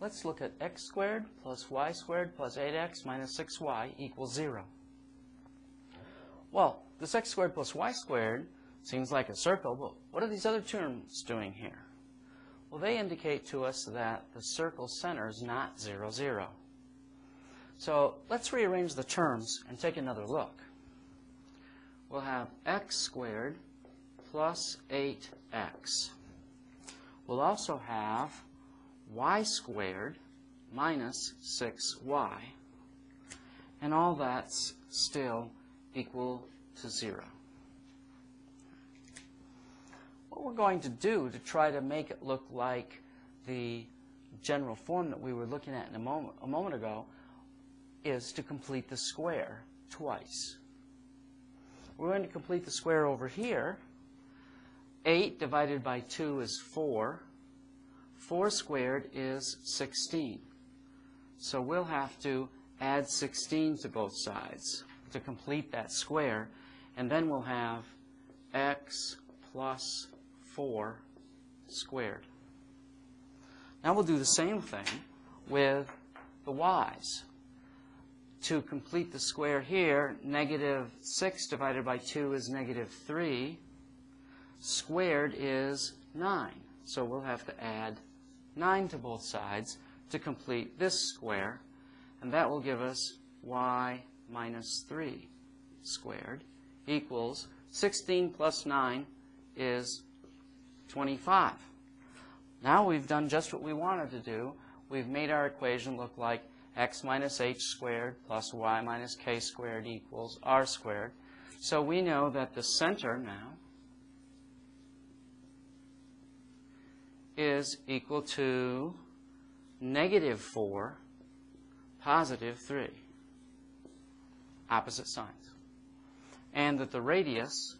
let's look at x squared plus y squared plus 8x minus 6y equals 0. Well, this x squared plus y squared seems like a circle, but what are these other terms doing here? Well, they indicate to us that the circle center is not 0, 0. So let's rearrange the terms and take another look. We'll have x squared plus 8x. We'll also have y squared minus 6y. And all that's still equal to 0. What we're going to do to try to make it look like the general form that we were looking at a moment, a moment ago is to complete the square twice. We're going to complete the square over here. 8 divided by 2 is 4. 4 squared is 16. So we'll have to add 16 to both sides to complete that square. And then we'll have x plus 4 squared. Now we'll do the same thing with the y's. To complete the square here, negative 6 divided by 2 is negative 3. Squared is 9. So we'll have to add 9 to both sides to complete this square. And that will give us y minus 3 squared equals 16 plus 9 is 25. Now we've done just what we wanted to do. We've made our equation look like x minus h squared plus y minus k squared equals r squared. So we know that the center now is equal to negative 4, positive 3. Opposite signs. And that the radius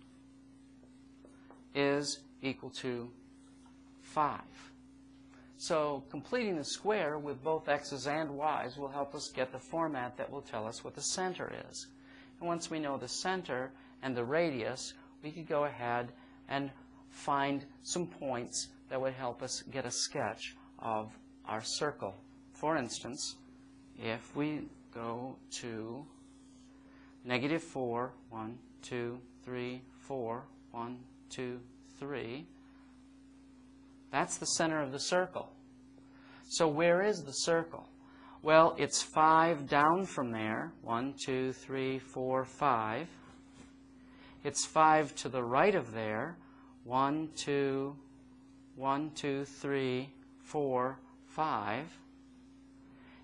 is equal to 5. So completing the square with both x's and y's will help us get the format that will tell us what the center is. And once we know the center and the radius, we could go ahead and find some points that would help us get a sketch of our circle. For instance, if we go to negative 4, 1, 2, 3, 4, 1, 2, 3, that's the center of the circle. So where is the circle? Well, it's 5 down from there. 1, 2, 3, 4, 5. It's 5 to the right of there. 1, 2, 1, 2, 3, 4, 5.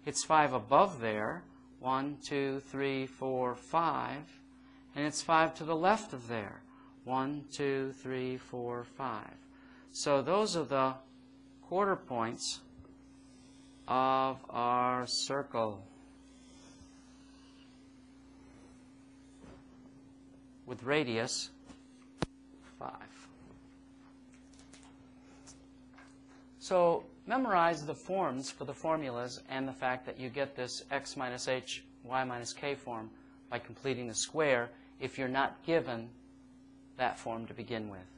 It's 5 above there. 1, 2, 3, 4, 5. And it's 5 to the left of there. 1, 2, 3, 4, 5. So those are the quarter points of our circle. With radius 5. So memorize the forms for the formulas and the fact that you get this x minus h, y minus k form by completing the square if you're not given that form to begin with.